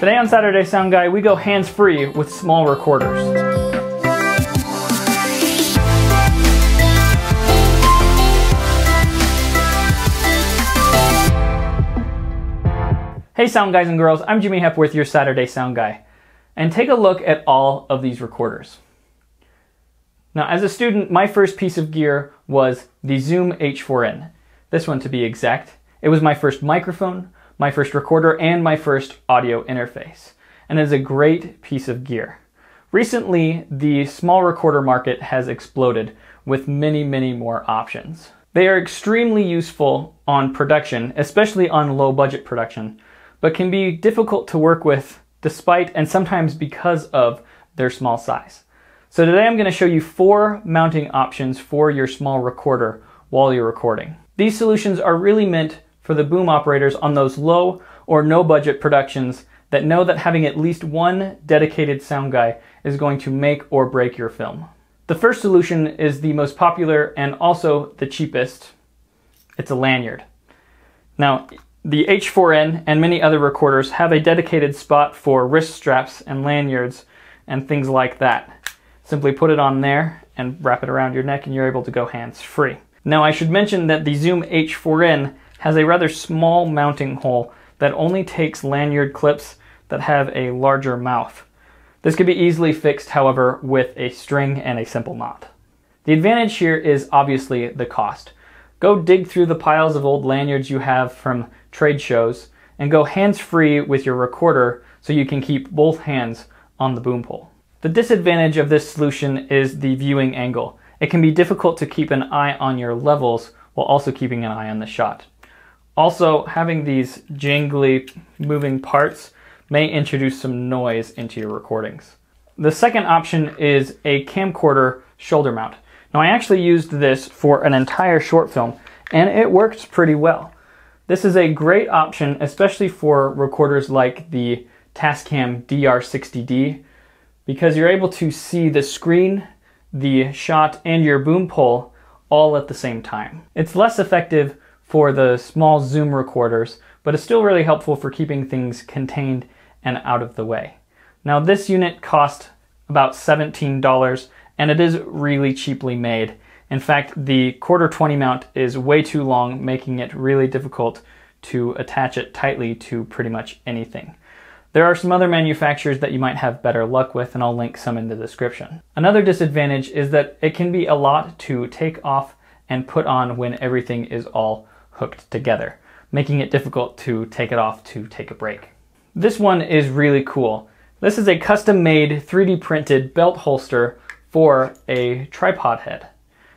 Today on Saturday Sound Guy, we go hands-free with small recorders. Hey sound guys and girls, I'm Jimmy Hepworth, your Saturday Sound Guy. And take a look at all of these recorders. Now as a student, my first piece of gear was the Zoom H4n. This one to be exact. It was my first microphone, my first recorder, and my first audio interface, and is a great piece of gear. Recently, the small recorder market has exploded with many, many more options. They are extremely useful on production, especially on low budget production, but can be difficult to work with despite and sometimes because of their small size. So today I'm going to show you four mounting options for your small recorder while you're recording. These solutions are really meant for the boom operators on those low or no budget productions that know that having at least one dedicated sound guy is going to make or break your film. The first solution is the most popular and also the cheapest. It's a lanyard. Now, the H4n and many other recorders have a dedicated spot for wrist straps and lanyards and things like that. Simply put it on there and wrap it around your neck and you're able to go hands free. Now I should mention that the Zoom H4n has a rather small mounting hole that only takes lanyard clips that have a larger mouth. This can be easily fixed, however, with a string and a simple knot. The advantage here is obviously the cost. Go dig through the piles of old lanyards you have from trade shows and go hands-free with your recorder so you can keep both hands on the boom pole. The disadvantage of this solution is the viewing angle. It can be difficult to keep an eye on your levels while also keeping an eye on the shot. Also, having these jingly moving parts may introduce some noise into your recordings. The second option is a camcorder shoulder mount. Now I actually used this for an entire short film and it worked pretty well. This is a great option, especially for recorders like the Tascam DR60D, because you're able to see the screen, the shot, and your boom pole all at the same time. It's less effective for the small zoom recorders, but it's still really helpful for keeping things contained and out of the way. Now this unit cost about $17 and it is really cheaply made. In fact, the quarter 20 mount is way too long, making it really difficult to attach it tightly to pretty much anything. There are some other manufacturers that you might have better luck with, and I'll link some in the description. Another disadvantage is that it can be a lot to take off and put on when everything is all hooked together, making it difficult to take it off to take a break. This one is really cool. This is a custom made 3D printed belt holster for a tripod head.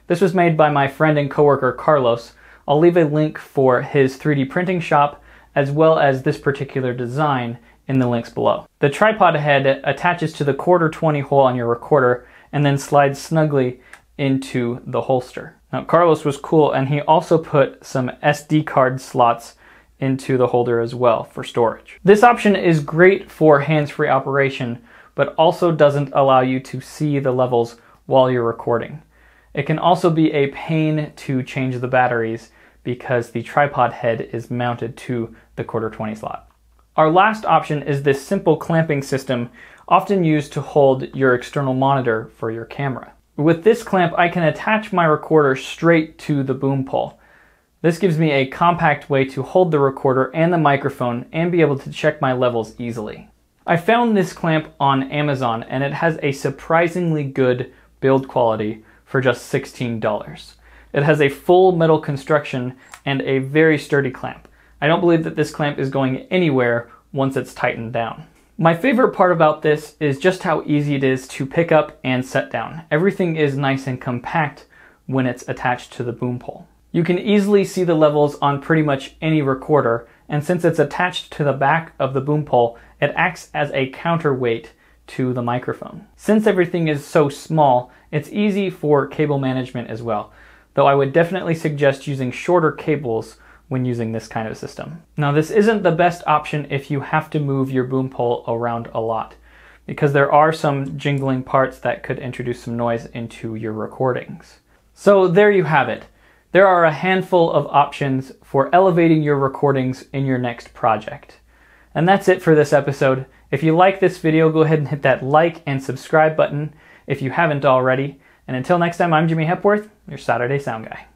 This was made by my friend and coworker Carlos. I'll leave a link for his 3D printing shop as well as this particular design in the links below. The tripod head attaches to the quarter 20 hole on your recorder and then slides snugly into the holster. Now Carlos was cool and he also put some SD card slots into the holder as well for storage. This option is great for hands-free operation, but also doesn't allow you to see the levels while you're recording. It can also be a pain to change the batteries because the tripod head is mounted to the quarter 20 slot. Our last option is this simple clamping system often used to hold your external monitor for your camera. With this clamp, I can attach my recorder straight to the boom pole. This gives me a compact way to hold the recorder and the microphone and be able to check my levels easily. I found this clamp on Amazon and it has a surprisingly good build quality for just $16. It has a full metal construction and a very sturdy clamp. I don't believe that this clamp is going anywhere once it's tightened down. My favorite part about this is just how easy it is to pick up and set down. Everything is nice and compact when it's attached to the boom pole. You can easily see the levels on pretty much any recorder, and since it's attached to the back of the boom pole, it acts as a counterweight to the microphone. Since everything is so small, it's easy for cable management as well, though I would definitely suggest using shorter cables when using this kind of system. Now this isn't the best option if you have to move your boom pole around a lot because there are some jingling parts that could introduce some noise into your recordings. So there you have it. There are a handful of options for elevating your recordings in your next project. And that's it for this episode. If you like this video, go ahead and hit that like and subscribe button if you haven't already. And until next time, I'm Jimmy Hepworth, your Saturday Sound Guy.